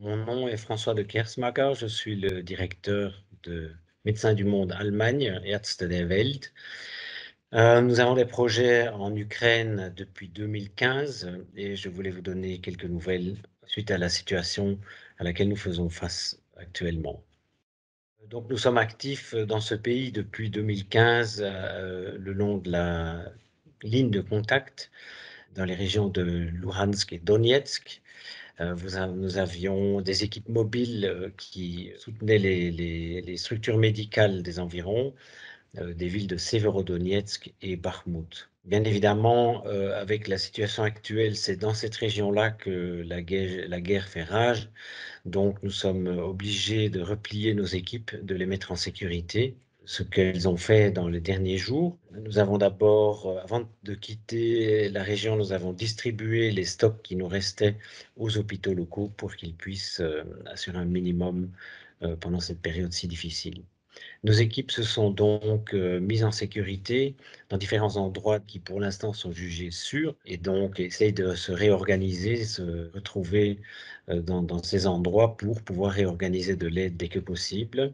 Mon nom est François de Kersmacher, je suis le directeur de Médecins du Monde Allemagne, Ärzte der Welt. Euh, nous avons des projets en Ukraine depuis 2015 et je voulais vous donner quelques nouvelles suite à la situation à laquelle nous faisons face actuellement. Donc, nous sommes actifs dans ce pays depuis 2015 euh, le long de la ligne de contact dans les régions de Luhansk et Donetsk. Euh, nous avions des équipes mobiles euh, qui soutenaient les, structures médicales des environs, euh, des villes de Severodonetsk et Bakhmut. Bien évidemment, avec la situation actuelle, c'est dans cette région-là que la guerre, fait rage. Donc, nous sommes obligés de replier nos équipes, de les mettre en sécurité ce qu'elles ont fait dans les derniers jours. Nous avons d'abord, euh, avant de quitter la région, nous avons distribué les stocks qui nous restaient aux hôpitaux locaux pour qu'ils puissent euh, assurer un minimum euh, pendant cette période si difficile. Nos équipes se sont donc mises en sécurité dans différents endroits qui pour l'instant sont jugés sûrs et donc essayent de se réorganiser, se retrouver dans, dans ces endroits pour pouvoir réorganiser de l'aide dès que possible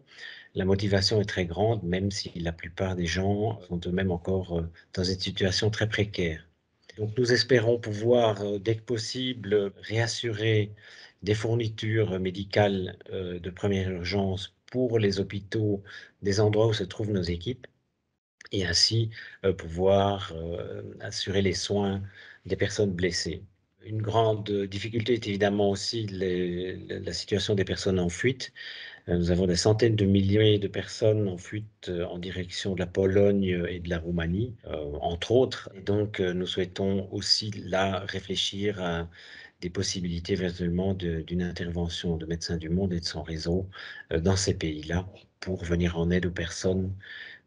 la motivation est très grande, même si la plupart des gens sont eux-mêmes encore euh, dans une situation très précaire. Donc nous espérons pouvoir, euh, dès que possible, réassurer des fournitures médicales euh, de première urgence pour les hôpitaux des endroits où se trouvent nos équipes et ainsi pouvoir assurer les soins des personnes blessées. Une grande difficulté est évidemment aussi la situation des personnes en fuite. Euh, nous avons des centaines de milliers de personnes en fuite euh, en direction de la Pologne et de la Roumanie, euh, entre autres. Et donc, nous souhaitons aussi là réfléchir à des possibilités éventuellement d'une intervention de Médecins du Monde et de son réseau dans ces pays-là pour venir en aide aux personnes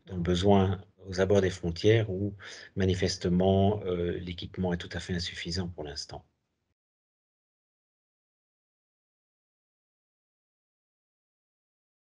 dont le besoin aux abords des frontières où manifestement l'équipement est tout à fait insuffisant pour l'instant.